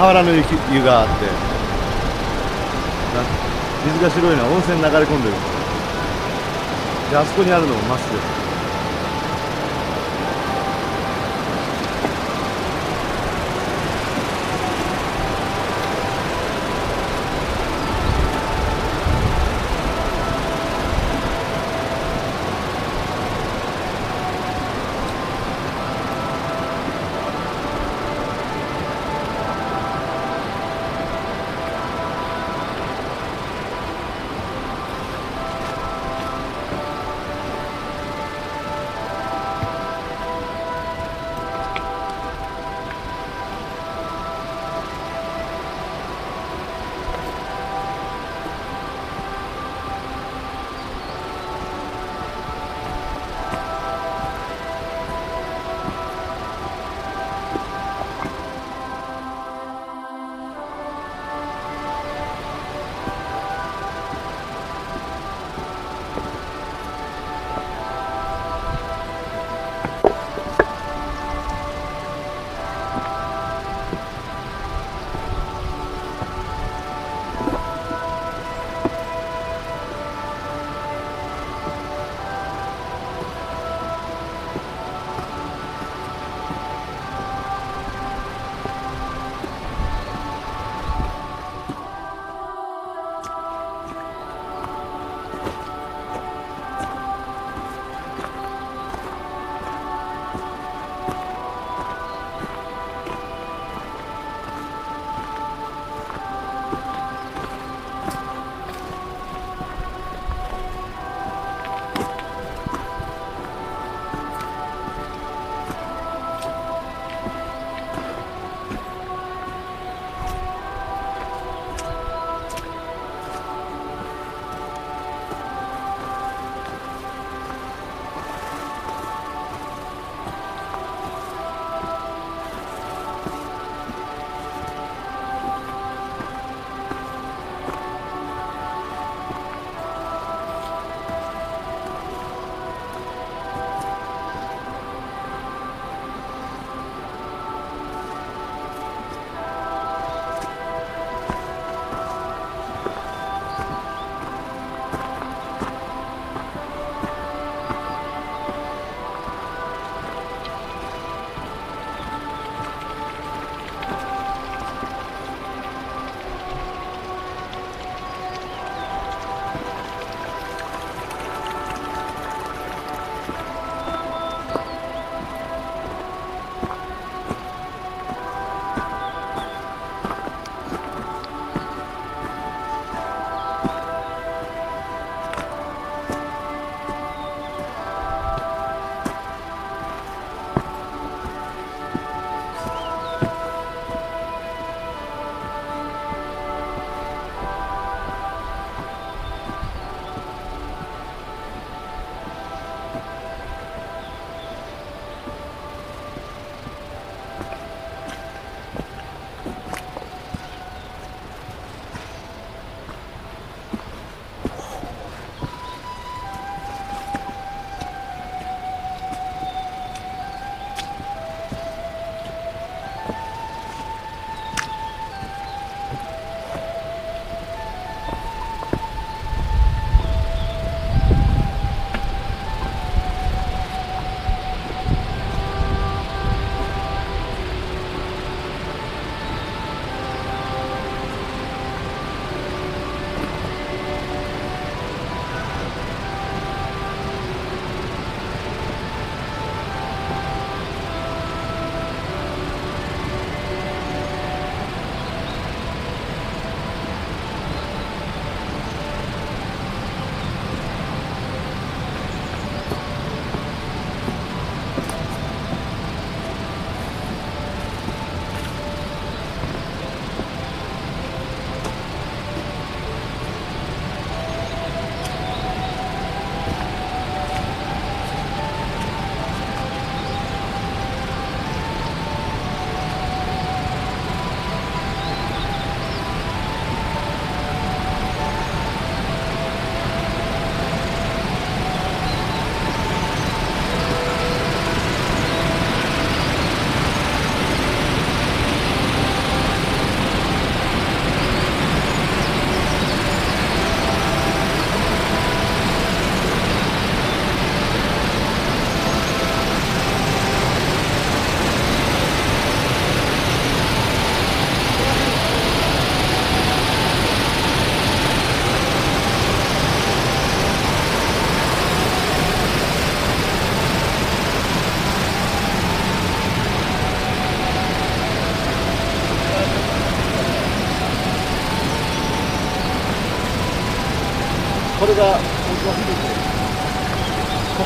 河原の湯湯があって水が白いのは温泉流れ込んでる。んですよであそこにあるのもマスです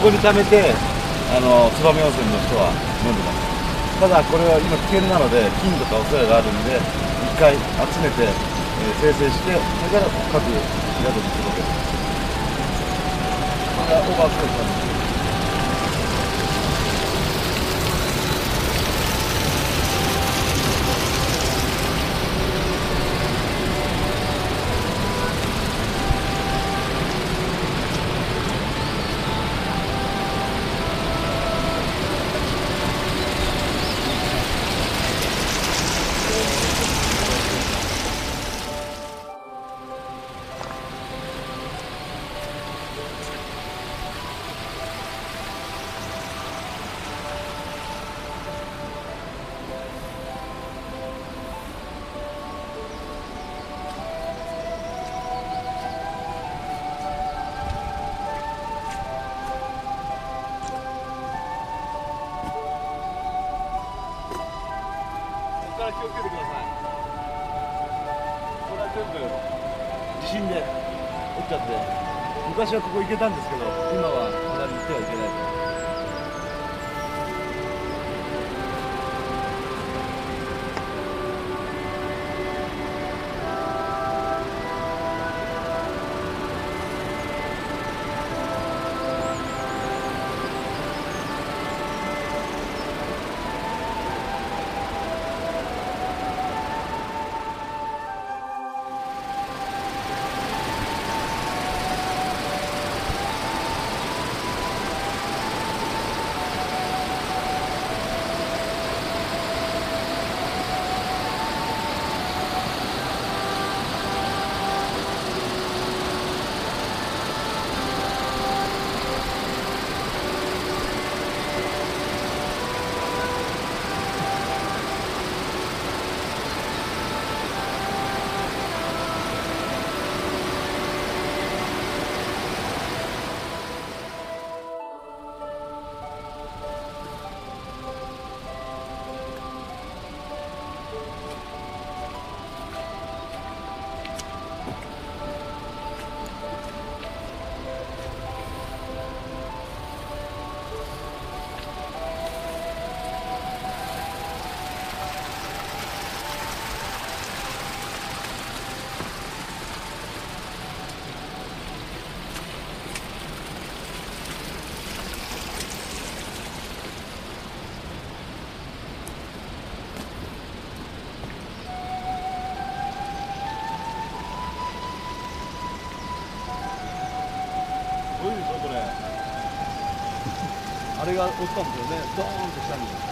ここに貯めてあの燕温泉の人は飲んでます。ただこれは今危険なので菌とか恐れがあるんで一回集めて、えー生成してそれから各宿に届ける。これがオーバーステーションです。私はここ行けたんですけど。あれが落ちたんですよね。ドーンと下に